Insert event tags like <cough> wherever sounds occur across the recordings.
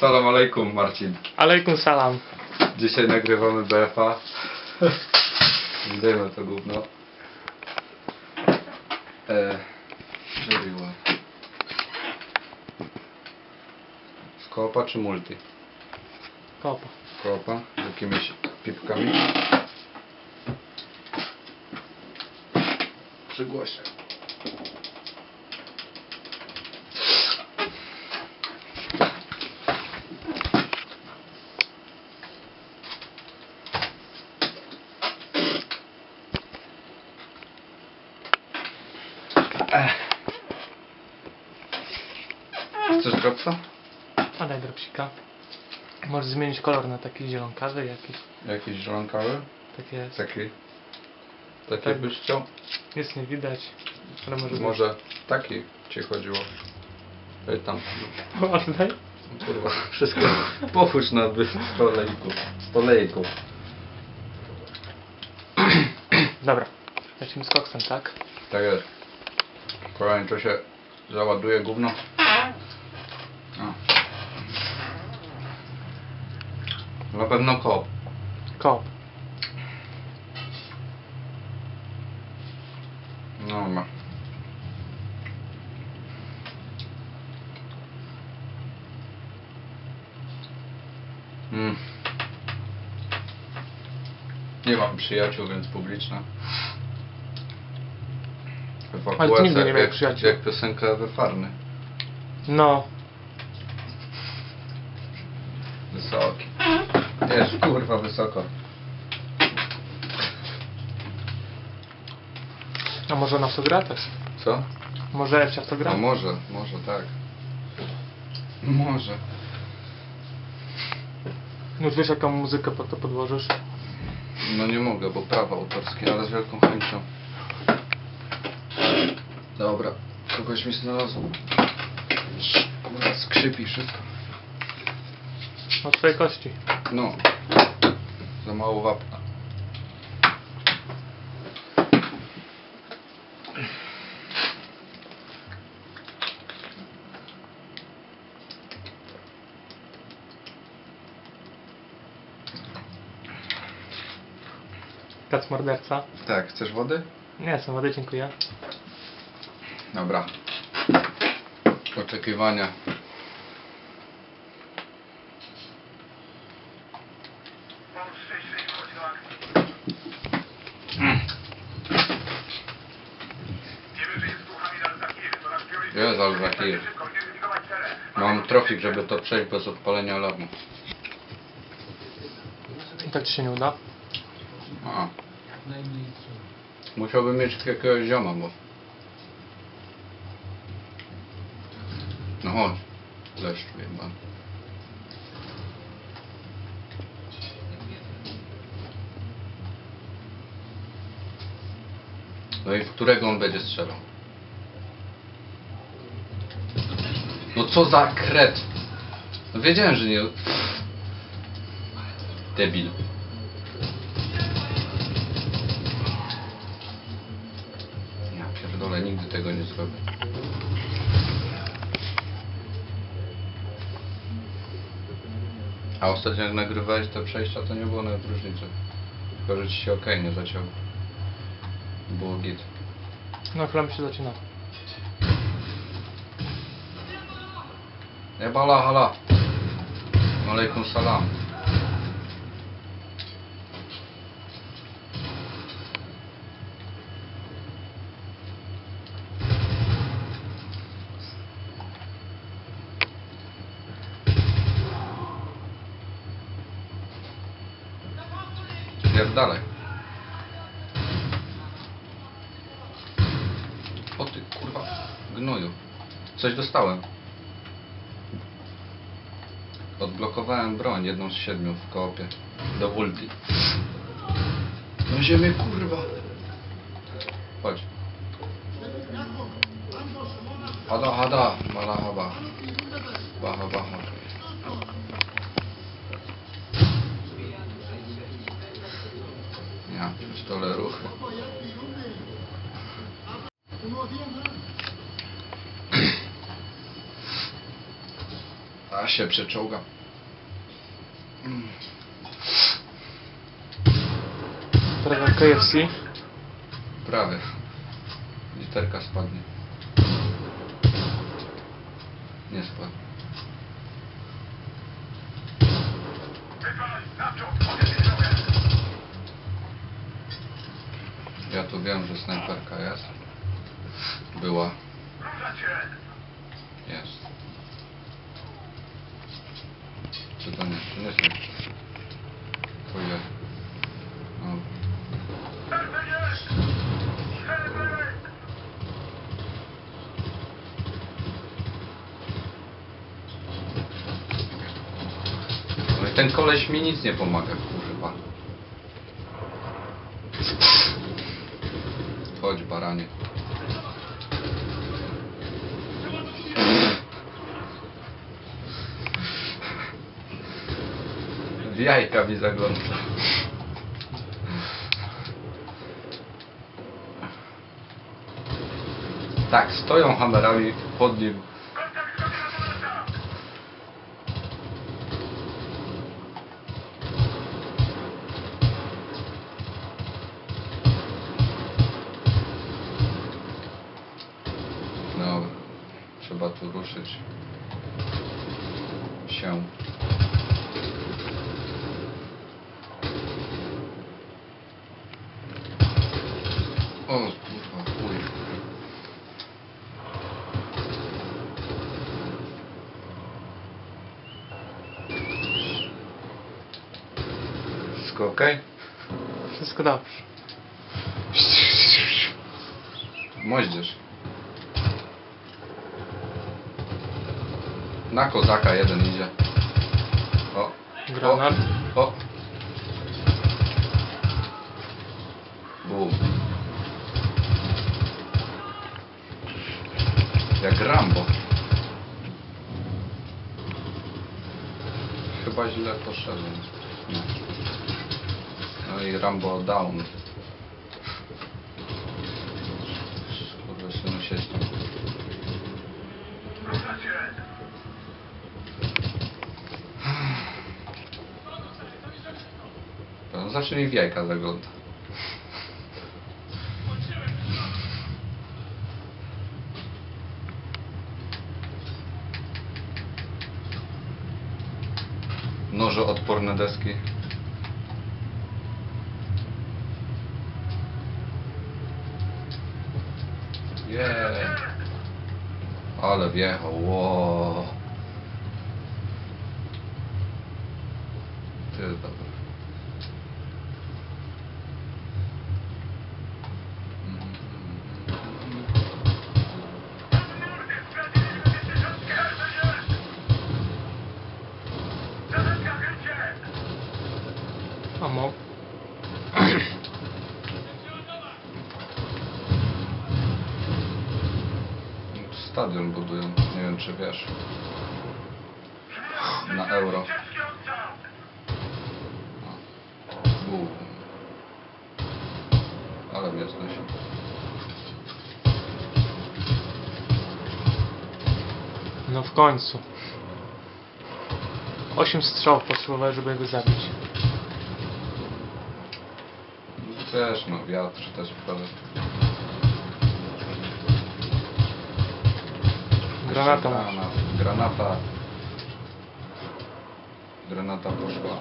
Salam alejkum Marcin. Alejkum salam. Dzisiaj nagrywamy BFA. Zdejmę to gówno. E, very well. Z koopa czy multi? Kopa. Koopa z jakimiś pipkami. Przygłośnie. Chcesz dropsa? A daj dropsika. Możesz zmienić kolor na taki zielonkawy jakiś. Jakiś żołąkały? Tak jest. Taki. Taki Tak. byś chciał? Nic nie widać. Ale może. Może taki ci chodziło. Ej tam. Oddaj. Kurwa, wszystko pochódź na stolejku. Stolejku. Dobra. Lecimy z koksem, tak? Tak jest. Kolejny to się załaduje gówno. O. Na pewno kop. Kop. No ma. Mm. Nie mam przyjaciół, więc publiczna. Ale ty nigdy nie jak, miał jak, przyjaciół. jak piosenka we farny. No. Wysoki. Jest kurwa wysoko. A może na też? Co? Może Ewcia w to gra? No może, może tak. Może. Już wiesz jaką muzykę pod to podłożysz? No nie mogę, bo prawa autorskie, ale z wielką chęcią. Dobra, kogoś mi znalazł. Kurwa, skrzypi wszystko. Od twojej kości. No. Za mało wapna. Kac morderca. Tak, chcesz wody? Nie, są wody, dziękuję. Dobra. Oczekiwania. Jest Al-Zakir. Trofik, żeby to przejść bez odpalenia alarmu. I tak ci się nie uda. A. Musiałbym mieć jakiegoś zioma, bo... No chodź. Leszczu jebany. No i w którego on będzie strzelał? No co za kret! No wiedziałem, że nie... Debil. Ja pierdolę, nigdy tego nie zrobię. A ostatnio jak nagrywałeś te przejścia, to nie było nawet różnicy. Tylko, że ci się okej nie zaciął. Było git. No chwilę mi się zaczyna. Jebala hala. Alejkum salam. Pierdalej. O ty kurwa gnoju. Coś dostałem. Odblokowałem broń, jedną z siedmiu w koopie. Do ulti. Na ziemię, kurwa! Chodź. Hada, hada, malahaba. Baha, baha. Ja pierdolę ruchy. Się przeczołgam. Prawie KFC. Prawie. Literka spadnie. Nie spadnie. Ja tu wiem, że snajperka jest. Była. Jest. Czy to nie? Nie. To jest. No. I ten koleś mi nic nie pomaga, kurwa. Chodź, baranie. W jajka mi zagląda. Tak, stoją hamerami pod nim. Dobra, trzeba tu ruszyć się. O kurwa, chuj. Wszystko okej? Wszystko dobrze. Moździerz. Na kozaka jeden idzie. O. Granat. O. o. Bum. Jak Rambo. Chyba źle poszedłem. Nie. No i Rambo down. Kurwa, synu się stąd. No, zawsze mi w jajka zagląda. Noże odporne deski. Yeah. Ale wjechał, wow. Czy wiesz. Na euro. Bum. Ale mnie znosi. No w końcu. Osiem strzałów potrzebowałem, żeby go zabić. Wiesz, no wiatr też wpada. Granata masz. Granata. Granata poszła.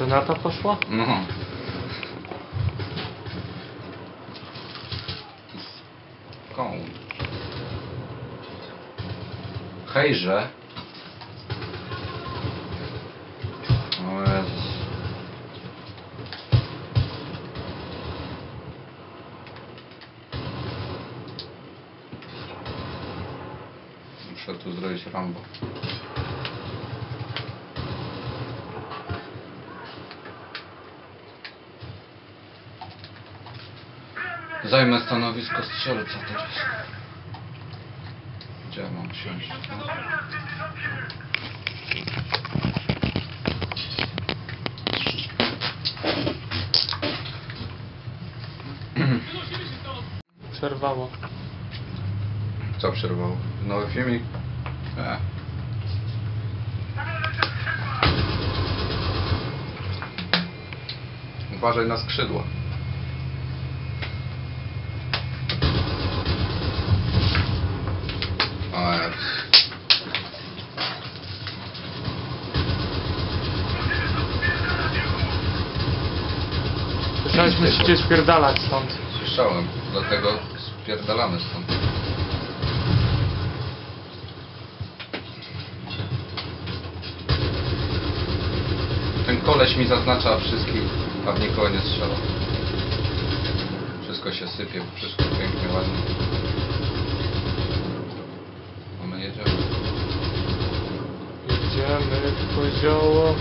Renata poszła? No. Skąd? Hejże. Zrobić Rambo. Zajmę stanowisko strzelca teraz. Gdzie mam siąść? Przerwało. Co przerwał? Nowy filmik? Uważaj na skrzydła. Słyszałeś, musicie spierdalać stąd. Słyszałem, dlatego spierdalamy stąd. Ten koleś mi zaznacza wszystkich, a w nikogo nie strzela. Wszystko się sypie, wszystko pięknie, ładnie. A my jedziemy. Idziemy w kozioło.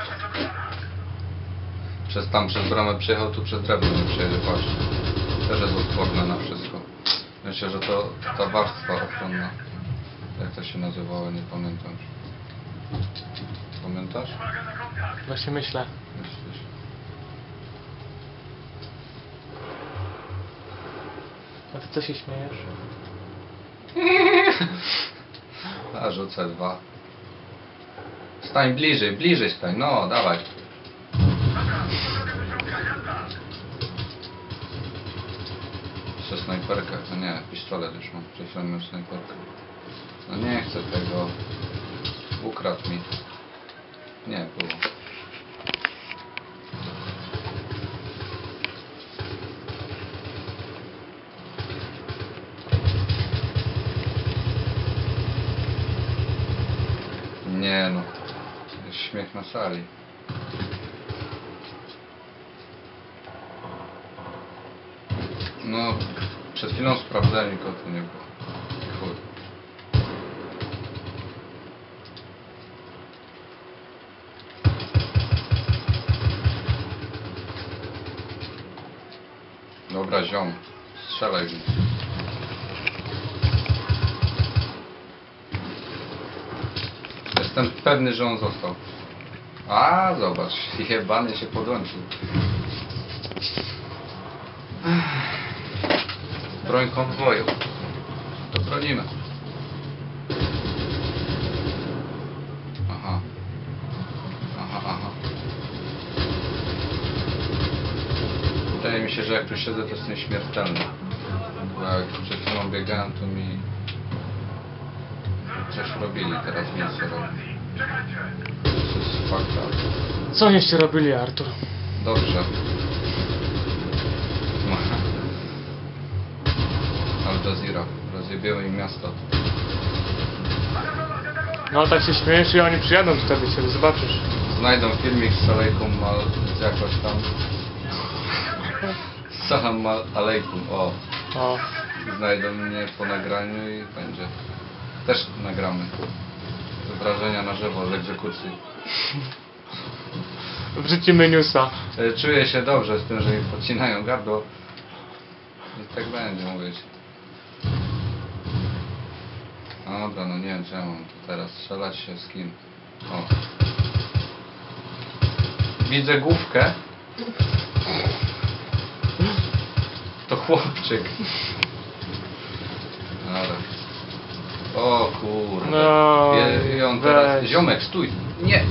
<laughs> Przez tam przez bramę przyjechał, tu przez drewno nie przejedzie, patrz. Też jest odporne na wszystko. Myślę, że to ta warstwa ochronna. Jak to się nazywało, nie pamiętam. Pamiętasz? Właśnie myślę. Myślisz? A ty co się śmiejesz? <laughs> A rzucę dwa. Stań bliżej, bliżej stań, no dawaj. Jeszcze snajperkę, no nie, pistolet już mam, przecież snajperkę. No nie chcę tego. Ukradł mi. Nie było. Nie no. Śmiech na sali. No, przed chwilą sprawdzałem i tu nie było. Chuj. Dobra, ziom. Strzelaj nich. Jestem pewny, że on został. A, zobacz, <laughs> jebany się podłączył. Broń konwoju. To bronimy. Się, że jak tu siedzę, to jestem śmiertelny. Bo jak przed chwilą biegałem, to mi coś robili, teraz nie robią. To jest fakta. Co jeszcze robili, Artur? Dobrze. Al Jazeera. Rozjebiły im miasto. No tak się śmiejesz i oni przyjadą do ciebie, zobaczysz. Znajdą filmik z Mal... z jakoś tam... Salam Alejkum, o. O, Znajdą mnie po nagraniu i będzie. Też nagramy. Wrażenia na żywo z egzekucji. <laughs> wrzucimy newsa. E, Czuję się dobrze z tym, że mi podcinają gardło. I tak będzie, mówię ci. No dobra, no nie wiem mam tu teraz strzelać się z kim. O. Widzę główkę. To chłopczyk. Dobra. O kurde. No I- on teraz... weź. Ziomek, stój! Nie!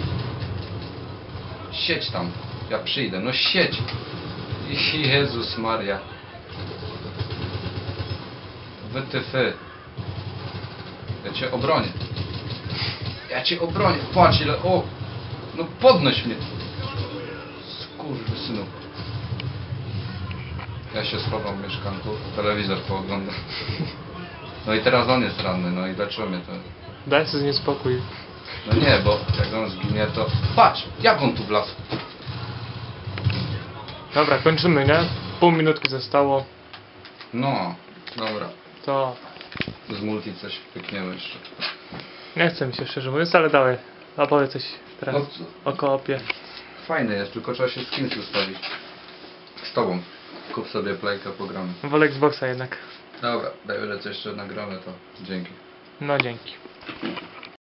Siedź tam. Ja przyjdę. No siedź! Jezus Maria. Wytyfy. Ja cię obronię. Ja cię obronię. Patrz ile... O! No podnoś mnie. synu. Ja się schowam w mieszkanku. Telewizor pooglądam. No i teraz on jest ranny. No i dlaczego mnie to... Daj sobie niespokój. No nie, bo jak on zginie to... Patrz! Jak on tu wlazł? Dobra, kończymy, nie? Pół minutki zostało. No, dobra. To Z multi coś pykniemy jeszcze. nie chcę mi się szczerze mówiąc, ale dawaj. Opowiedz coś teraz No o koopie. Fajny jest, tylko trzeba się z kimś ustawić. Z tobą. Kup sobie playkę, pogramy. Wolę Xboxa jednak. Dobra, daj ile coś jeszcze nagramy, to dzięki. No dzięki.